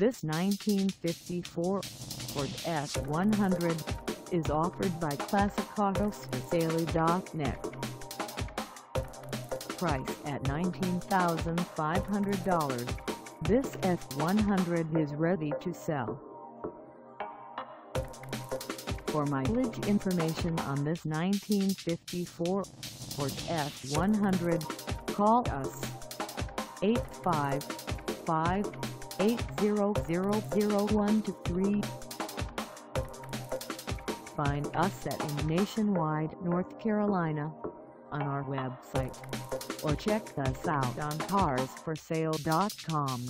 This 1954 Ford F100 is offered by ClassicAutosForSale.net. Price at $19,500. This F100 is ready to sell. For mileage information on this 1954 Ford F100, call us 855-800-0123. Find us at Nationwide, North Carolina on our website or check us out on carsforsale.com.